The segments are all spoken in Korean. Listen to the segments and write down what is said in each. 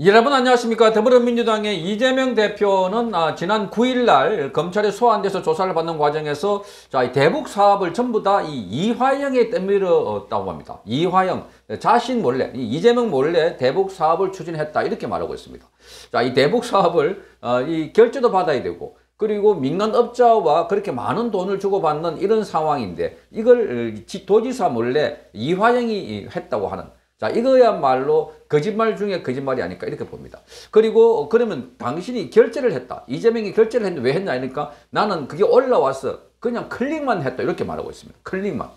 여러분 안녕하십니까 더불어민주당의 이재명 대표는 아, 지난 9일 날 검찰에 소환돼서 조사를 받는 과정에서 대북 사업을 전부 다 이 이화영에 떠밀었다고 합니다. 이화영 자신 몰래 이 이재명 몰래 대북 사업을 추진했다 이렇게 말하고 있습니다. 자, 이 대북 사업을 어, 이 결제도 받아야 되고 그리고 민간업자와 그렇게 많은 돈을 주고받는 이런 상황인데 이걸 어, 지- 도지사 몰래 이화영이 했다고 하는 자, 이거야말로 거짓말 중에 거짓말이 아닐까 이렇게 봅니다. 그리고 그러면 당신이 결제를 했다. 이재명이 결제를 했는데 왜 했냐 하니까 나는 그게 올라와서 그냥 클릭만 했다. 이렇게 말하고 있습니다. 클릭만.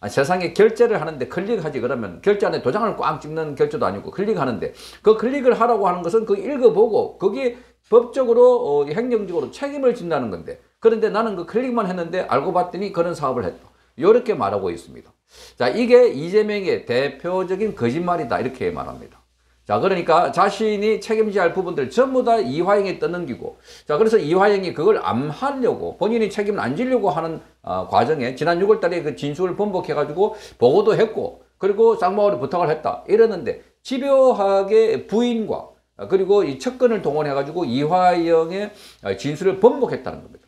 아, 세상에 결제를 하는데 클릭하지 그러면 결제 안에 도장을 꽉 찍는 결제도 아니고 클릭하는데 그 클릭을 하라고 하는 것은 그 읽어보고 거기에 법적으로 어, 행정적으로 책임을 진다는 건데 그런데 나는 그 클릭만 했는데 알고 봤더니 그런 사업을 했다. 이렇게 말하고 있습니다. 자, 이게 이재명의 대표적인 거짓말이다. 이렇게 말합니다. 자, 그러니까 자신이 책임져야 할 부분들 전부 다 이화영에 떠넘기고, 자, 그래서 이화영이 그걸 안 하려고, 본인이 책임을 안 지려고 하는 어, 과정에, 지난 6월 달에 그 진술을 번복해가지고 보고도 했고, 그리고 쌍마을에 부탁을 했다. 이러는데, 집요하게 부인과, 어, 그리고 이 측근을 동원해가지고 이화영의 어, 진술을 번복했다는 겁니다.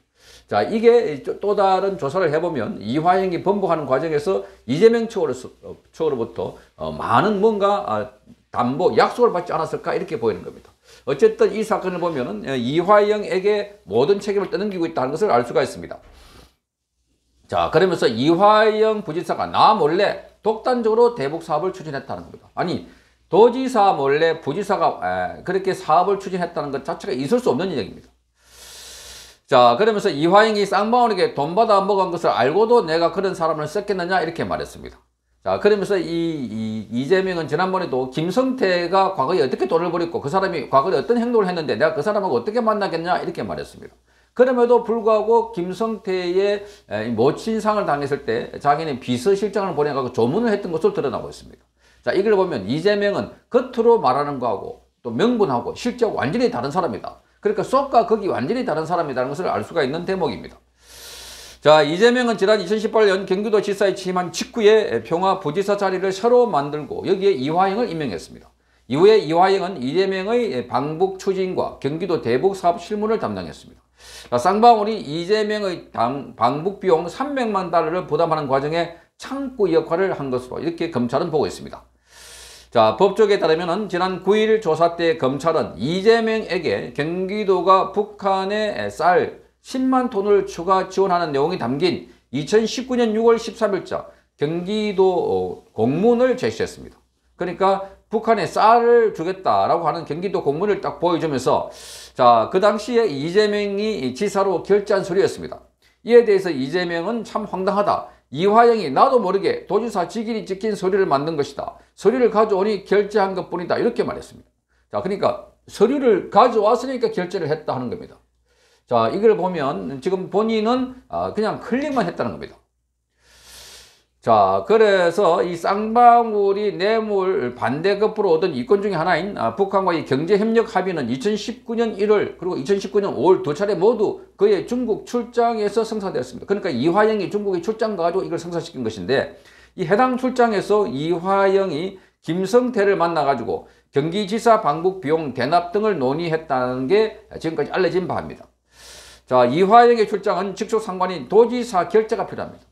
자, 이게 또 다른 조사를 해보면 이화영이 번복하는 과정에서 이재명 어, 측으로부터 어, 많은 뭔가 아, 담보, 약속을 받지 않았을까 이렇게 보이는 겁니다. 어쨌든 이 사건을 보면은 어, 이화영에게 모든 책임을 떠넘기고 있다는 것을 알 수가 있습니다. 자, 그러면서 이화영 부지사가 나 몰래 독단적으로 대북 사업을 추진했다는 겁니다. 아니, 도지사 몰래 부지사가 에, 그렇게 사업을 추진했다는 것 자체가 있을 수 없는 얘기입니다. 자, 그러면서 이화영이 쌍방울에게 돈 받아 먹은 것을 알고도 내가 그런 사람을 썼겠느냐 이렇게 말했습니다. 자, 그러면서 이, 이 이재명은 지난번에도 김성태가 과거에 어떻게 돈을 벌였고 그 사람이 과거에 어떤 행동을 했는데 내가 그 사람하고 어떻게 만나겠냐 이렇게 말했습니다. 그럼에도 불구하고 김성태의 모친상을 당했을 때 자기는 비서실장을 보내가고 조문을 했던 것으로 드러나고 있습니다. 자, 이걸 보면 이재명은 겉으로 말하는 거하고 또 명분하고 실제 완전히 다른 사람이다. 그러니까 속과 극이 완전히 다른 사람이라는 것을 알 수가 있는 대목입니다. 자, 이재명은 지난 2018년 경기도 지사에 취임한 직후에 평화 부지사 자리를 새로 만들고 여기에 이화영을 임명했습니다. 이후에 이화영은 이재명의 방북 추진과 경기도 대북 사업 실무를 담당했습니다. 자, 쌍방울이 이재명의 당- 방북 비용 300만 달러를 부담하는 과정에 창구 역할을 한 것으로 이렇게 검찰은 보고 있습니다. 자, 법조계에 따르면 지난 9일 조사 때 검찰은 이재명에게 경기도가 북한에 쌀 10만 톤을 추가 지원하는 내용이 담긴 2019년 6월 13일자 경기도 어, 공문을 제시했습니다. 그러니까 북한에 쌀을 주겠다라고 하는 경기도 공문을 딱 보여주면서 자, 그 당시에 이재명이 지사로 결재한 소리였습니다. 이에 대해서 이재명은 참 황당하다. 이화영이 나도 모르게 도지사 직인이 찍힌 서류를 만든 것이다. 서류를 가져오니 결제한 것 뿐이다. 이렇게 말했습니다. 자, 그러니까 서류를 가져왔으니까 결제를 했다 하는 겁니다. 자, 이걸 보면 지금 본인은 아, 그냥 클릭만 했다는 겁니다. 자, 그래서 이 쌍방울이 뇌물 반대급부로 얻은 이권 중에 하나인 아, 북한과의 경제협력 합의는 2019년 1월 그리고 2019년 5월 두 차례 모두 그의 중국 출장에서 성사되었습니다. 그러니까 이화영이 중국에 출장 가지고 이걸 성사시킨 것인데 이 해당 출장에서 이화영이 김성태를 만나가지고 경기지사 방북 비용 대납 등을 논의했다는 게 지금까지 알려진 바입니다. 자, 이화영의 출장은 직속 상관인 도지사 결재가 필요합니다.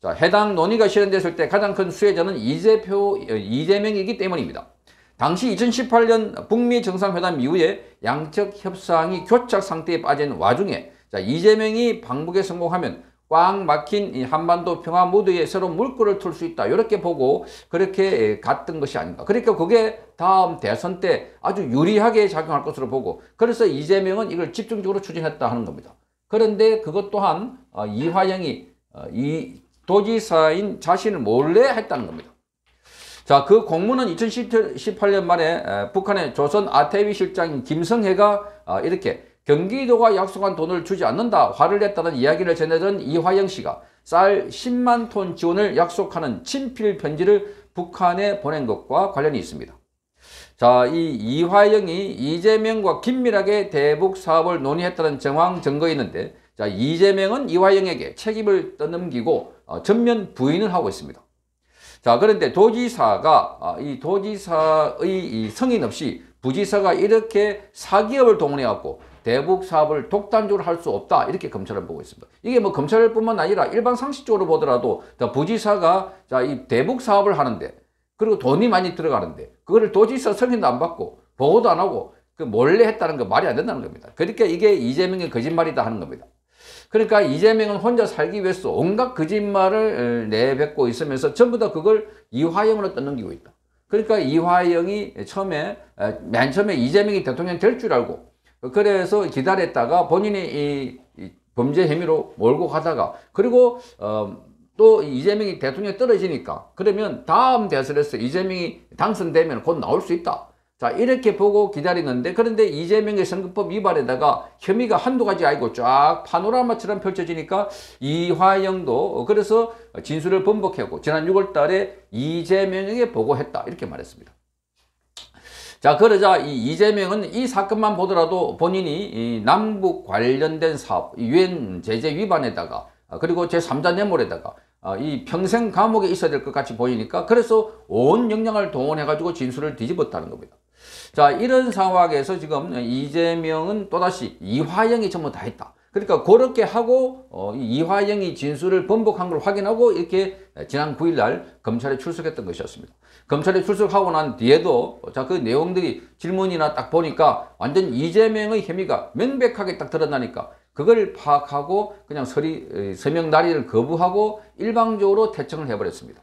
자, 해당 논의가 실현됐을 때 가장 큰 수혜자는 이재표, 어, 이재명이기 때문입니다. 당시 2018년 북미 정상회담 이후에 양측 협상이 교착 상태에 빠진 와중에 자, 이재명이 방북에 성공하면 꽉 막힌 이 한반도 평화 무드에 새로운 물꼬를 틀 수 있다. 이렇게 보고 그렇게 갔던 것이 아닌가. 그러니까 그게 다음 대선 때 아주 유리하게 작용할 것으로 보고 그래서 이재명은 이걸 집중적으로 추진했다 하는 겁니다. 그런데 그것 또한 어, 이화영이 어, 이 도지사인 자신을 몰래 했다는 겁니다. 자, 그 공문은 2018년 말에 에, 북한의 조선 아태비 실장인 김성혜가 아, 이렇게 경기도가 약속한 돈을 주지 않는다 화를 냈다는 이야기를 전해던 이화영 씨가 쌀 10만 톤 지원을 약속하는 친필 편지를 북한에 보낸 것과 관련이 있습니다. 자, 이 이화영이 이재명과 긴밀하게 대북 사업을 논의했다는 정황 증거가 있는데, 자, 이재명은 이화영에게 책임을 떠넘기고 어, 전면 부인을 하고 있습니다. 자, 그런데 도지사가 아, 이 도지사의 이 성인 없이 부지사가 이렇게 사기업을 동원해 갖고 대북 사업을 독단적으로 할 수 없다 이렇게 검찰은 보고 있습니다. 이게 뭐 검찰뿐만 아니라 일반 상식적으로 보더라도 자, 부지사가 자, 이 대북 사업을 하는데 그리고 돈이 많이 들어가는데 그거를 도지사 승인도 안 받고 보고도 안 하고 그 몰래 했다는 거 말이 안 된다는 겁니다. 그러니까 이게 이재명의 거짓말이다 하는 겁니다. 그러니까 이재명은 혼자 살기 위해서 온갖 거짓말을 어, 내뱉고 있으면서 전부 다 그걸 이화영으로 떠넘기고 있다. 그러니까 이화영이 처음에 어, 맨 처음에 이재명이 대통령 될 줄 알고 그래서 기다렸다가 본인이 이, 이 범죄 혐의로 몰고 가다가 그리고 어, 또 이재명이 대통령 떨어지니까 그러면 다음 대선에서 이재명이 당선되면 곧 나올 수 있다. 자 이렇게 보고 기다리는데 그런데 이재명의 선거법 위반에다가 혐의가 한두 가지 아니고 쫙 파노라마처럼 펼쳐지니까 이화영도 그래서 진술을 번복하고 지난 6월 달에 이재명에게 보고했다 이렇게 말했습니다. 자 그러자 이 이재명은 이 사건만 보더라도 본인이 이 남북 관련된 사업 유엔 제재 위반에다가 그리고 제3자 뇌물에다가 어, 이 평생 감옥에 있어야 될 것 같이 보이니까 그래서 온 역량을 동원해 가지고 진술을 뒤집었다는 겁니다. 자 이런 상황에서 지금 이재명은 또다시 이화영이 전부 다 했다. 그러니까 그렇게 하고 어, 이화영이 진술을 번복한 걸 확인하고 이렇게 지난 9일 날 검찰에 출석했던 것이었습니다. 검찰에 출석하고 난 뒤에도 자 그 내용들이 질문이나 딱 보니까 완전 이재명의 혐의가 명백하게 딱 드러나니까 그걸 파악하고 그냥 서리, 서명 날의를 거부하고 일방적으로 퇴청을 해버렸습니다.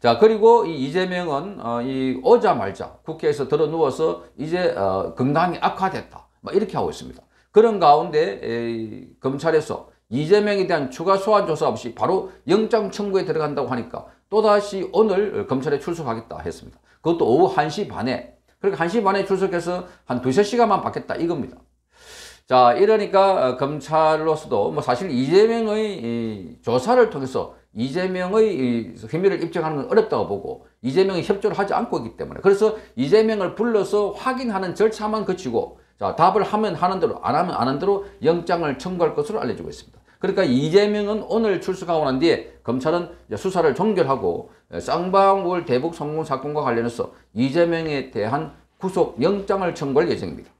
자, 그리고 이 이재명은, 어, 이 오자말자 국회에서 들어 누워서 이제, 어, 건강이 악화됐다. 뭐 이렇게 하고 있습니다. 그런 가운데, 에, 검찰에서 이재명에 대한 추가 소환 조사 없이 바로 영장 청구에 들어간다고 하니까 또다시 오늘 검찰에 출석하겠다 했습니다. 그것도 오후 1시 반에. 그러니까 1시 반에 출석해서 한 두세 시간만 받겠다 이겁니다. 자, 이러니까 어, 검찰로서도 뭐 사실 이재명의 조사를 통해서 이재명의 혐의를 입증하는 건 어렵다고 보고 이재명이 협조를 하지 않고 있기 때문에 그래서 이재명을 불러서 확인하는 절차만 거치고 자, 답을 하면 하는 대로 안 하면 안 하는 대로 영장을 청구할 것으로 알려지고 있습니다. 그러니까 이재명은 오늘 출석하고 난 뒤에 검찰은 수사를 종결하고 쌍방울 대북 성공 사건과 관련해서 이재명에 대한 구속 영장을 청구할 예정입니다.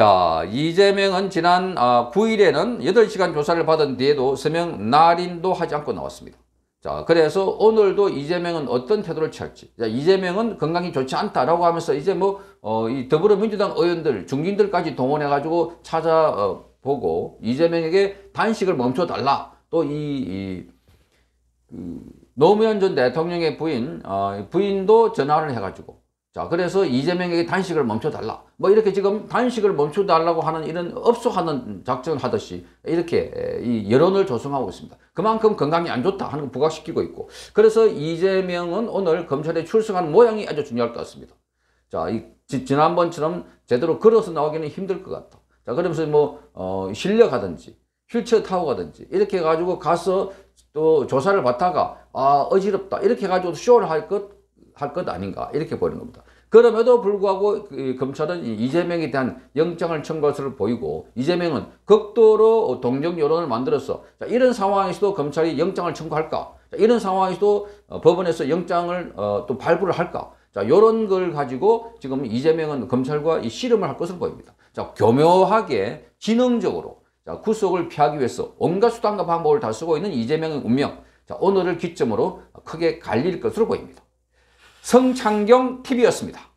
자, 이재명은 지난 9일에는 아, 8시간 조사를 받은 뒤에도 서명 날인도 하지 않고 나왔습니다. 자, 그래서 오늘도 이재명은 어떤 태도를 취할지. 자, 이재명은 건강이 좋지 않다라고 하면서 이제 뭐, 어, 이 더불어민주당 의원들, 중진들까지 동원해 가지고 찾아보고 이재명에게 단식을 멈춰 달라. 또 이, 이 그, 노무현 전 대통령의 부인, 어, 부인도 전화를 해 가지고 자, 그래서 이재명에게 단식을 멈춰달라. 뭐 이렇게 지금 단식을 멈춰달라고 하는 이런 업소하는 작전을 하듯이 이렇게 이 여론을 조성하고 있습니다. 그만큼 건강이 안 좋다 하는 걸 부각시키고 있고. 그래서 이재명은 오늘 검찰에 출석하는 모양이 아주 중요할 것 같습니다. 자, 이, 지난번처럼 제대로 걸어서 나오기는 힘들 것 같다. 자, 그러면서 뭐, 어, 실려가든지, 휠체어 타고 가든지, 이렇게 해가지고 가서 또 조사를 받다가, 아, 어지럽다. 이렇게 해가지고 쇼를 할 것, 할 것 아닌가 이렇게 보이는 겁니다. 그럼에도 불구하고 그 검찰은 이재명에 대한 영장을 청구할 것으로 보이고 이재명은 극도로 동정 여론을 만들어서 이런 상황에서도 검찰이 영장을 청구할까? 이런 상황에서도 어, 법원에서 영장을 어, 또 발부를 할까? 자, 요런 걸 가지고 지금 이재명은 검찰과 이 씨름을 할 것으로 보입니다. 자, 교묘하게 지능적으로 자, 구속을 피하기 위해서 온갖 수단과 방법을 다 쓰고 있는 이재명의 운명. 자, 오늘을 기점으로 크게 갈릴 것으로 보입니다. 성창경 TV였습니다.